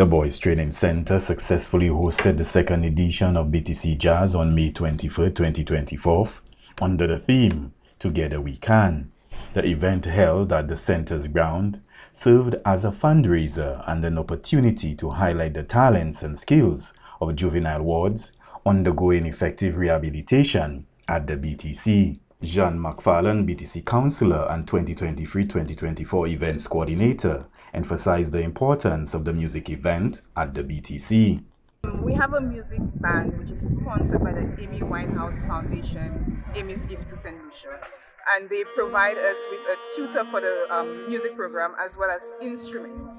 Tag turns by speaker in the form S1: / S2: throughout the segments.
S1: The Boys Training Center successfully hosted the second edition of BTC Jazz on May 23, 2024, under the theme Together We Can. The event held at the center's ground served as a fundraiser and an opportunity to highlight the talents and skills of juvenile wards undergoing effective rehabilitation at the BTC. Jean McFarlane, BTC Counselor and 2023-2024 Events Coordinator, emphasized the importance of the music event at the BTC.
S2: We have a music band which is sponsored by the Amy Winehouse Foundation, Amy's Gift to St. Lucia. And they provide us with a tutor for the um, music program as well as instruments.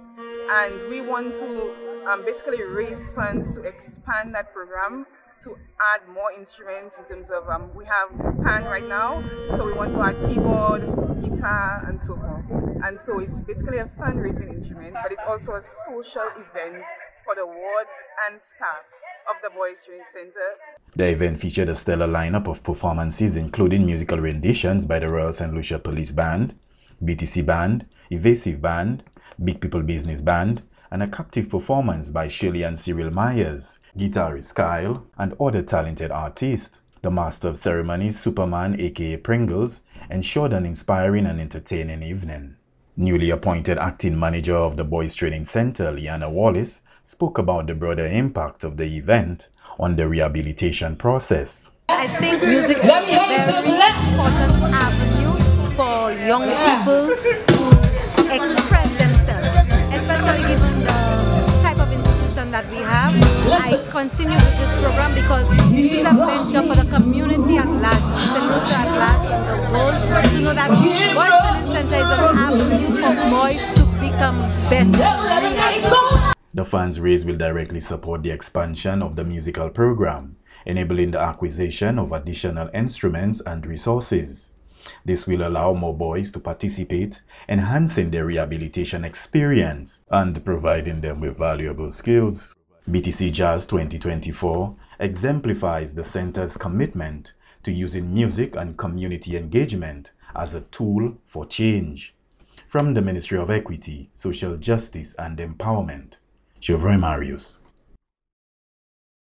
S2: And we want to um, basically raise funds to expand that program to add more instruments in terms of um, we have pan right now, so we want to add keyboard, guitar, and so forth. And so it's basically a fundraising instrument, but it's also a social event for the wards and staff of the Boys Training Center.
S1: The event featured a stellar lineup of performances, including musical renditions by the Royal St. Lucia Police Band, BTC Band, Invasion Band, Big People Business Band, and a captive performance by Shirley-Ann Cyril Myers, guitarist Kyle, and other talented artists. The master of ceremonies, Superman aka Pringles, ensured an inspiring and entertaining evening. Newly appointed acting manager of the Boys Training Center, Liana Wallace, spoke about the broader impact of the event on the rehabilitation process.
S3: I think music is a very important avenue for young people to express that we have. I continue with this program because this is a venture for the community at large, at large in the world, to know that Center is an avenue for boys to become better.
S1: The funds raised will directly support the expansion of the musical program, enabling the acquisition of additional instruments and resources. This will allow more boys to participate, enhancing their rehabilitation experience and providing them with valuable skills. BTC Jazz 2024 exemplifies the center's commitment to using music and community engagement as a tool for change. From the Ministry of Equity, Social Justice and Empowerment, Chevron Marius.